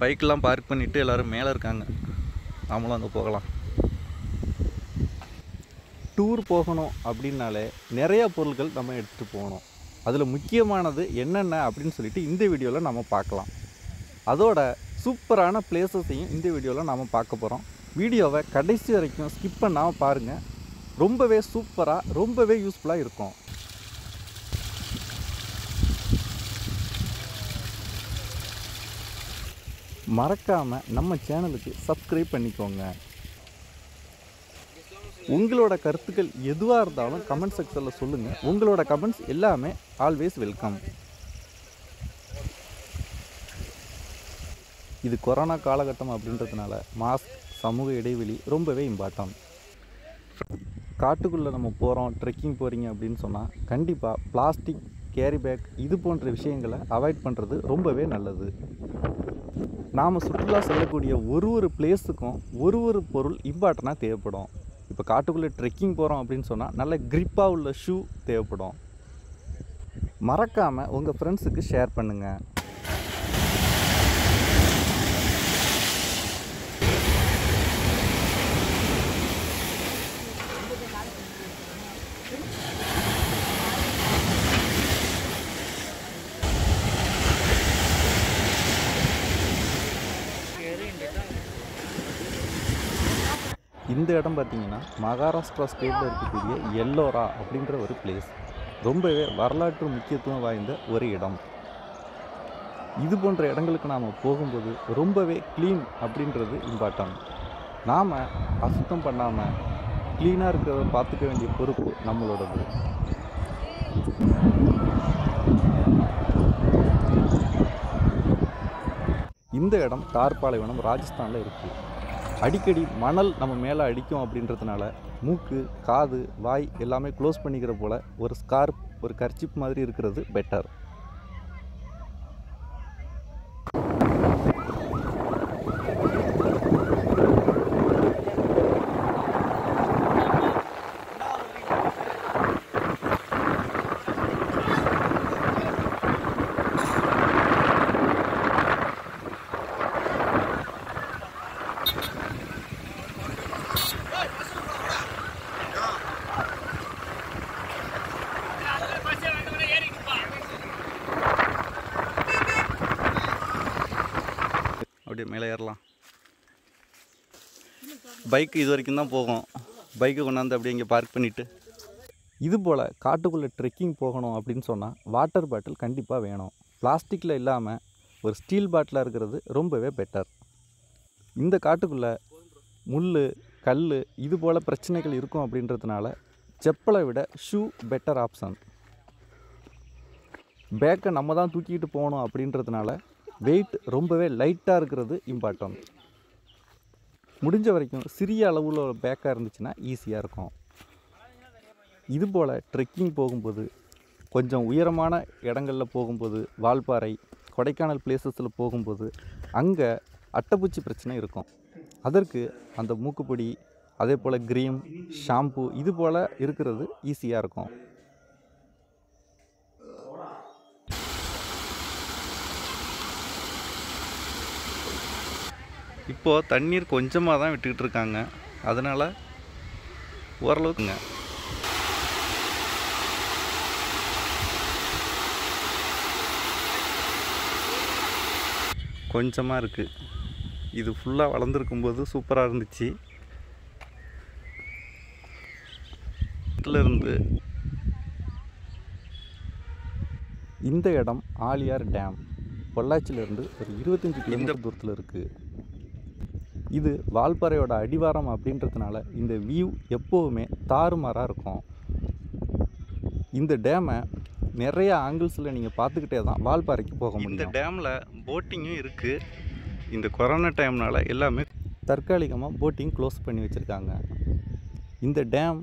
பைக்கெலாம் park பண்ணிவிட்டு எல்லோரும் மேலே இருக்காங்க. நாமளும் அங்கே போகலாம். டூர் போகணும் அப்படின்னாலே நிறையா பொருட்கள் நம்ம எடுத்துகிட்டு போகணும். அதில் முக்கியமானது என்னென்ன அப்படின்னு சொல்லிட்டு இந்த வீடியோவில் நம்ம பார்க்கலாம். அதோட சூப்பரான பிளேசஸையும் இந்த வீடியோவில் நாம் பார்க்க போகிறோம் வீடியோவை கடைசி வரைக்கும் ஸ்கிப் பண்ணாமல் பாருங்கள் ரொம்பவே சூப்பராக ரொம்பவே யூஸ்ஃபுல்லாக இருக்கும். மறக்காமல் நம்ம சேனலுக்கு சப்ஸ்கிரைப் பண்ணிக்கோங்க. உங்களோட கருத்துக்கள் எதுவாக இருந்தாலும் கமெண்ட் செக்ஷனில் சொல்லுங்கள் உங்களோட கமெண்ட்ஸ் எல்லாமே ஆல்வேஸ் வெல்கம் இது கொரோனா காலகட்டம் அப்படின்றதுனால மாஸ்க் சமூக இடைவெளி ரொம்பவே இம்பார்ட்டன்ட் காட்டுக்குள்ளே நம்ம போகிறோம் ட்ரெக்கிங் போகிறீங்க அப்படின்னு சொன்னால் கண்டிப்பாக பிளாஸ்டிக் கேரி பேக் இது போன்ற விஷயங்களை அவாய்ட் பண்ணுறது ரொம்பவே நல்லது. நாம் சுற்றுலா செல்லக்கூடிய ஒரு ஒரு பிளேஸுக்கும் ஒரு ஒரு பொருள் இம்பார்ட்டனாக தேவைப்படும். இப்போ காட்டுக்குள்ளே ட்ரெக்கிங் போகிறோம் அப்படின்னு சொன்னால் நல்ல க்ரிப்பாக உள்ள ஷூ தேவைப்படும். மறக்காமல் உங்கள் ஃப்ரெண்ட்ஸுக்கு ஷேர் பண்ணுங்கள் இந்த இடம் பார்த்தீங்கன்னா மகாராஷ்டிரா ஸ்டேட்டில் இருக்கக்கூடிய எல்லோரா அப்படின்ற ஒரு பிளேஸ் ரொம்பவே வரலாற்று முக்கியத்துவம் வாய்ந்த ஒரு இடம். இது போன்ற இடங்களுக்கு நாம் போகும்போது ரொம்பவே க்ளீன் அப்படின்றது இம்பார்ட்டன்ட் நாம் அசுத்தம் பண்ணாமல் க்ளீனாக இருக்கிறத பார்த்துக்க வேண்டிய பொறுப்பு நம்மளோடது. இந்த இடம் தார் பாலைவனம் ராஜஸ்தானில் இருக்குது அடிக்கடி மணல் நம்ம மேலே அடிக்கும் அப்படின்றதுனால மூக்கு காது வாய் எல்லாமே க்ளோஸ் பண்ணிக்கிற போல் ஒரு ஸ்கார்ப் ஒரு கர்ச்சிப் மாதிரி இருக்கிறது பெட்டர் அப்படியே மேலே ஏறலாம். பைக் இது வரைக்கும் தான் போகும். பைக்கை கொண்டாந்து அப்படியே இங்கே பார்க் பண்ணிவிட்டு இது போல் காட்டுக்குள்ளே ட்ரெக்கிங் போகணும் அப்படின்னு சொன்னால் வாட்டர் பாட்டில் கண்டிப்பாக வேணும். பிளாஸ்டிக்கில் இல்லாமல் ஒரு ஸ்டீல் பாட்டிலாக இருக்கிறது ரொம்பவே பெட்டர் இந்த காட்டுக்குள்ளே முள் கல் இது போல் பிரச்சனைகள் இருக்கும் அப்படின்றதுனால செப்பலை விட ஷூ பெட்டர் ஆப்ஷன் பேக்கை நம்ம தான் தூக்கிட்டு போகணும் அப்படின்றதுனால வெயிட் ரொம்பவே லைட்டாக இருக்கிறது இம்பார்ட்டன்ட் முடிஞ்ச வரைக்கும் சிறிய அளவில் ஒரு பேக்காக இருந்துச்சுன்னா ஈஸியாக இருக்கும். இதுபோல் ட்ரெக்கிங் போகும்போது கொஞ்சம் உயரமான இடங்களில் போகும்போது வால்பாறை கொடைக்கானல் பிளேசஸில் போகும்போது அங்கே அட்டைப்பூச்சி பிரச்சனை இருக்கும். அதற்கு அந்த மூக்குப்பொடி அதே போல் க்ரீம் ஷாம்பு இது போல் இருக்கிறது ஈஸியாக இருக்கும். இப்போது தண்ணீர் கொஞ்சமாக தான் விட்டுக்கிட்டு இருக்காங்க. அதனால் ஓரளவுக்குங்க. கொஞ்சமாக இருக்குது இது ஃபுல்லாக வளர்ந்துருக்கும்போது சூப்பராக இருந்துச்சு. இருந்து இந்த இடம் ஆலியார் டேம். பொள்ளாச்சியிலேருந்து ஒரு இருபத்தஞ்சி கிலோமீட்டர் தூரத்தில் இருக்குது இது வால்பாறையோட அடிவாரம் அப்படின்றதுனால இந்த வியூ எப்போவுமே தாறுமாறாக இருக்கும். இந்த டேமை நிறைய ஆங்கிள்ஸில் நீங்கள் பார்த்துக்கிட்டே தான் வால்பாறைக்கு போக முடியும். இந்த டேமில் போட்டிங்கும் இருக்குது இந்த கொரோனா டைம்னால எல்லாமே தற்காலிகமாக போட்டிங் க்ளோஸ் பண்ணி வச்சுருக்காங்க. இந்த டேம்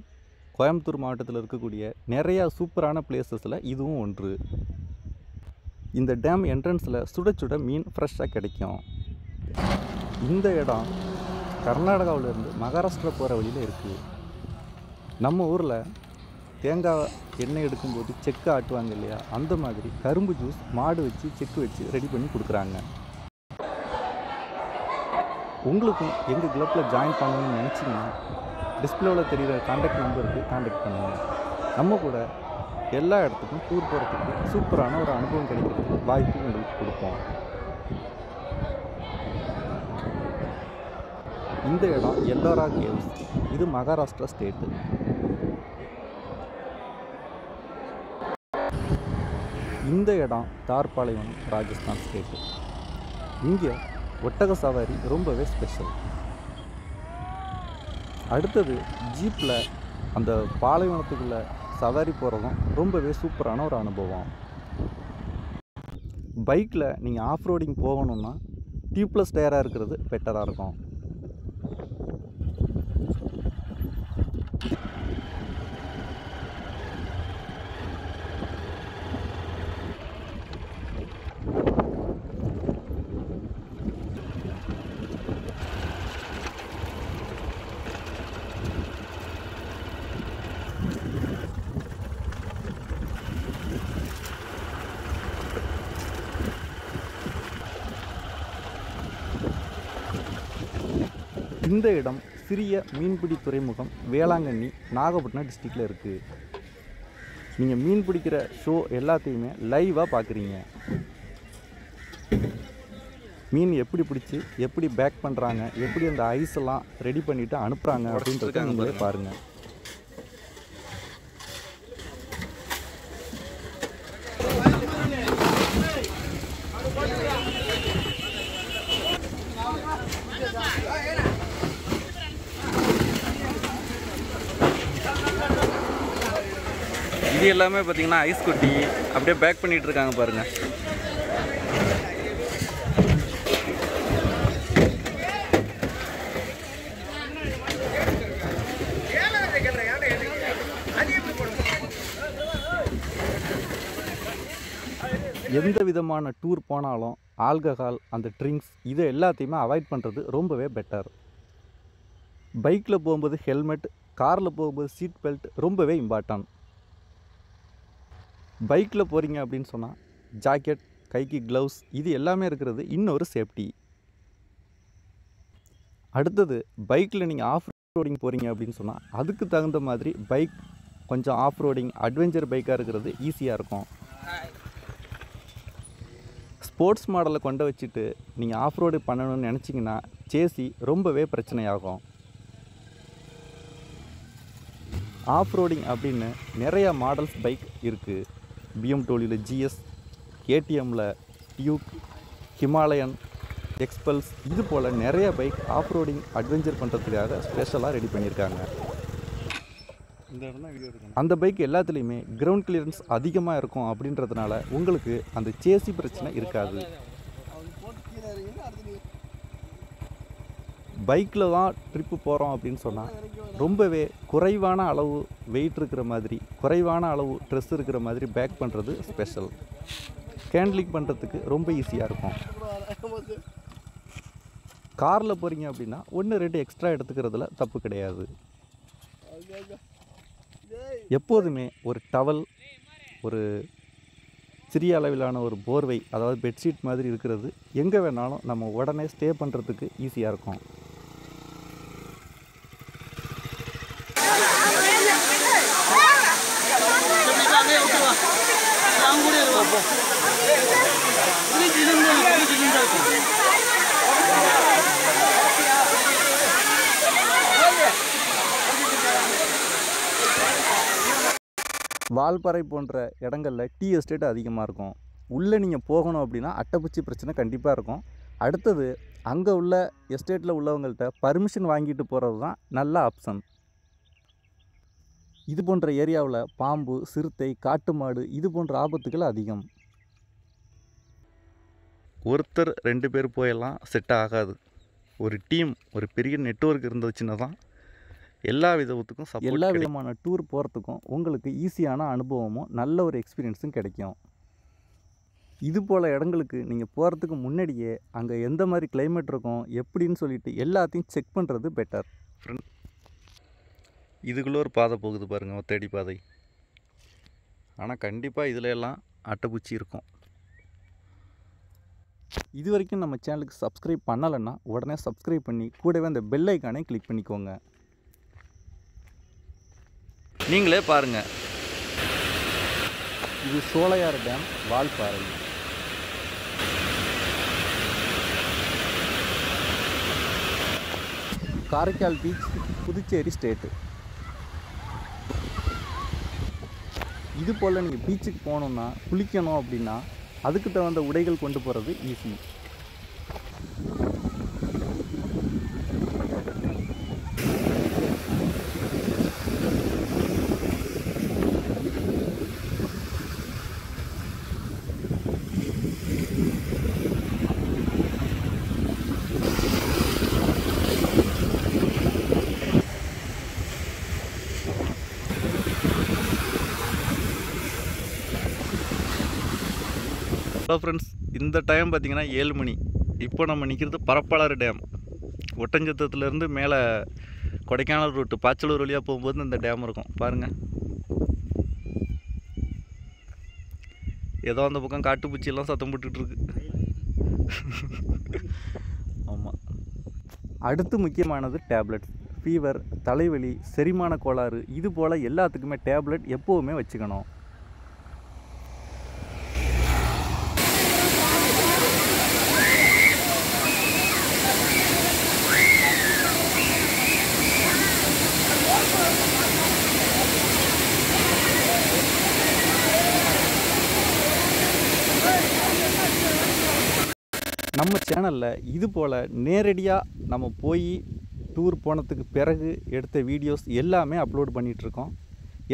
கோயம்புத்தூர் மாவட்டத்தில் இருக்கக்கூடிய நிறையா சூப்பரான பிளேசஸில் இதுவும் ஒன்று. இந்த டேம் என்ட்ரன்ஸில் சுட சுட மீன் ஃப்ரெஷ்ஷாக கிடைக்கும். இந்த இடம் கர்நாடகாவிலேருந்து மகாராஷ்டிரா போகிற வழியில் இருக்குது நம்ம ஊரில் தேங்காய் எண்ணெய் எடுக்கும்போது செக்கு ஆட்டுவாங்க இல்லையா? அந்த மாதிரி கரும்பு ஜூஸ் மாடு வச்சு செக்கு வச்சு ரெடி பண்ணி கொடுக்குறாங்க. உங்களுக்கும் எங்கள் கிளப்பில் ஜாயின் பண்ணணும்னு நினச்சிங்கன்னா டிஸ்பிளேவில் தெரிகிற காண்டாக்ட் நம்பருக்கு காண்டாக்ட் பண்ணுங்கள் நம்ம கூட எல்லா இடத்துக்கும் டூர் போகிறதுக்கு சூப்பரான ஒரு அனுபவம் கிடைக்கிறதுக்கு வாய்ப்பு உங்களுக்கு கொடுப்போம். இந்த இடம் எல்லோரா கேவ்ஸ் இது மகாராஷ்டிரா ஸ்டேட்டு இந்த இடம் தார்பாளையம் ராஜஸ்தான் ஸ்டேட்டு இங்கே ஒட்டக சவாரி ரொம்பவே ஸ்பெஷல் அடுத்தது ஜீப்பில் அந்த பாலைவனத்துக்குள்ளே சவாரி போகிறதும் ரொம்பவே சூப்பரான ஒரு அனுபவம். பைக்கில் நீங்கள் ஆஃப் ரோடிங் போகணுன்னா டியூப்லெஸ் டயராக இருக்கிறது பெட்டராக இருக்கும். இந்த இடம் சிறிய மீன்பிடி துறைமுகம் வேளாங்கண்ணி நாகப்பட்டினம் டிஸ்ட்ரிக்டில் இருக்குது நீங்கள் மீன் பிடிக்கிற ஷோ எல்லாத்தையுமே லைவாக பார்க்குறீங்க மீன் எப்படி பிடிச்சி எப்படி பேக் பண்ணுறாங்க எப்படி அந்த ஐஸ் எல்லாம் ரெடி பண்ணிவிட்டு அனுப்புகிறாங்க அப்படின்றத நீங்களே பாருங்கள் இது எல்லாமே பார்த்தீங்கன்னா ஐஸ் குட்டி. அப்படியே பேக் பண்ணிட்டு இருக்காங்க பாருங்க. எந்த விதமான டூர் போனாலும் ஆல்கஹால் அந்த ட்ரிங்க்ஸ் இதை எல்லாத்தையுமே அவாய்ட் பண்ணுறது ரொம்பவே பெட்டர் பைக்கில் போகும்போது ஹெல்மெட் காரில் போகும்போது சீட் பெல்ட் ரொம்பவே இம்பார்ட்டன்ட் பைக்கில் போகிறீங்க அப்படின்னு சொன்னால் ஜாக்கெட் கைக்கு க்ளவுஸ் இது எல்லாமே இருக்கிறது இன்னொரு சேஃப்டி. அடுத்தது பைக்கில் நீங்கள் ஆஃப் ரோடிங் போகிறீங்க அப்படின்னு சொன்னால் அதுக்கு தகுந்த மாதிரி பைக் கொஞ்சம் ஆஃப் ரோடிங் அட்வென்ச்சர் பைக்காக இருக்கிறது ஈஸியாக இருக்கும். ஸ்போர்ட்ஸ் மாடலை கொண்டு வச்சுட்டு நீங்கள் ஆஃப் ரோடு பண்ணணும்னு நினச்சிங்கன்னா சேசி ரொம்பவே பிரச்சனையாகும். ஆஃப் ரோடிங் அப்படின்னு நிறையா மாடல்ஸ் பைக் இருக்குது. பிஎம்டபிள்யூவில் ஜிஎஸ் கேடிஎம்மில் டியூக் ஹிமாலயன் எக்ஸ்பல்ஸ் இது போல் நிறைய பைக் ஆஃப் ரோடிங் அட்வென்ச்சர் பண்ணுறதுக்காக ஸ்பெஷலாக ரெடி பண்ணியிருக்காங்க. அந்த பைக் எல்லாத்துலேயுமே கிரவுண்ட் கிளியரன்ஸ் அதிகமாக இருக்கும் அப்படின்றதுனால உங்களுக்கு அந்த சேசி பிரச்சனை இருக்காது. பைக்கில் தான் ட்ரிப்பு போகிறோம் அப்படின்னு சொன்னால் ரொம்பவே குறைவான அளவு வெயிட் இருக்கிற மாதிரி குறைவான அளவு ட்ரெஸ் இருக்கிற மாதிரி பேக் பண்ணுறது ஸ்பெஷல் கேண்ட்லிங் பண்ணுறதுக்கு ரொம்ப ஈஸியாக இருக்கும். காரில் போகிறீங்க அப்படின்னா ஒன்று ரெண்டு எக்ஸ்ட்ரா எடுத்துக்கிறதுல தப்பு கிடையாது. எப்போதுமே ஒரு டவல் ஒரு சிறிய அளவிலான ஒரு போர்வை அதாவது பெட்ஷீட் மாதிரி இருக்கிறது எங்கே வேணாலும் நம்ம உடனே ஸ்டே பண்ணுறதுக்கு ஈஸியாக இருக்கும். வால்பாறை போன்ற இடங்களில் டீ எஸ்டேட் அதிகமாக இருக்கும். உள்ளே நீங்கள் போகணும் அப்படின்னா அட்டைப்பூச்சி பிரச்சனை கண்டிப்பாக இருக்கும். அடுத்தது அங்கே உள்ள எஸ்டேட்டில் உள்ளவங்கள்ட்ட பர்மிஷன் வாங்கிட்டு போகிறது தான் நல்ல ஆப்ஷன் இது போன்ற ஏரியாவில் பாம்பு சிறுத்தை காட்டு மாடு இது போன்ற ஆபத்துகள் அதிகம். ஒருத்தர் ரெண்டு பேர் போயெல்லாம் செட் ஆகாது. ஒரு டீம் ஒரு பெரிய நெட்வொர்க் இருந்துச்சுன்னா தான் எல்லா விதத்துக்கும் எல்லா விதமான டூர் போகிறதுக்கும் உங்களுக்கு ஈஸியான அனுபவமும் நல்ல ஒரு எக்ஸ்பீரியன்ஸும் கிடைக்கும். இது போல் இடங்களுக்கு நீங்கள் போகிறதுக்கு முன்னாடியே அங்கே எந்த மாதிரி climate இருக்கும் எப்படின்னு சொல்லிட்டு எல்லாத்தையும் செக் பண்ணுறது பெட்டர் ஃப்ரெண்ட் இதுக்குள்ளே ஒரு பாதை போகுது பாருங்கள் ஒத்தடி பாதை. ஆனால் கண்டிப்பாக இதில் எல்லாம் அட்டைப்பூச்சி இருக்கும். இது வரைக்கும் நம்ம சேனலுக்கு சப்ஸ்கிரைப் பண்ணலைன்னா உடனே சப்ஸ்கிரைப் பண்ணி கூடவே அந்த பெல் ஐக்கானே கிளிக் பண்ணிக்கோங்க. நீங்களே பாருங்கள் இது Sholayar dam Valparai. Karaikal beach Puducherry state இது போல் நீங்கள் பீச்சுக்கு போகணுன்னா குளிக்கணும் அப்படின்னா அதுக்கு தகுந்த உடைகள் கொண்டு போகிறது ஈஸி ஹலோ ஃப்ரெண்ட்ஸ் இந்த டைம் பார்த்திங்கன்னா ஏழு மணி. இப்போ நம்ம நிற்கிறது பரப்பாளர் டேம் ஒட்டஞ்சத்திரத்துலேருந்து மேலே கொடைக்கானல் ரூட்டு பாச்சலூர் வழியாக போகும்போது இந்த டேம் இருக்கும். பாருங்கள் ஏதோ அந்த பக்கம் காட்டுப்பூச்சியெல்லாம் சத்தம் போட்டுட்ருக்கு ஆமாம் அடுத்து முக்கியமானது டேப்லெட் ஃபீவர் தலைவலி செரிமான கோளாறு இது போல் எல்லாத்துக்குமே டேப்லெட் எப்போவுமே வச்சுக்கணும். நம்ம சேனலில் இது போல் நேரடியாக நம்ம போய் டூர் போனதுக்கு பிறகு எடுத்த வீடியோஸ் எல்லாமே அப்லோட் பண்ணிகிட்ருக்கோம்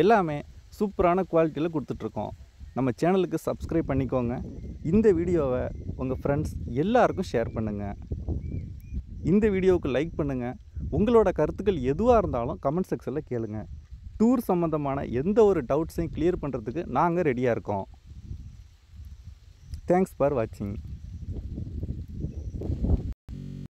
எல்லாமே சூப்பரான குவாலிட்டியில் கொடுத்துட்ருக்கோம் நம்ம சேனலுக்கு சப்ஸ்கிரைப் பண்ணிக்கோங்க. இந்த வீடியோவை உங்கள் ஃப்ரெண்ட்ஸ் எல்லாருக்கும் ஷேர் பண்ணுங்கள் இந்த வீடியோவுக்கு லைக் பண்ணுங்கள் உங்களோட கருத்துக்கள் எதுவாக இருந்தாலும் கமெண்ட் செக்ஷனில் கேளுங்க. டூர் சம்மந்தமான எந்த ஒரு டவுட்ஸையும் கிளியர் பண்ணுறதுக்கு நாங்கள் ரெடியாக இருக்கோம். தேங்க்ஸ் ஃபார் வாட்சிங்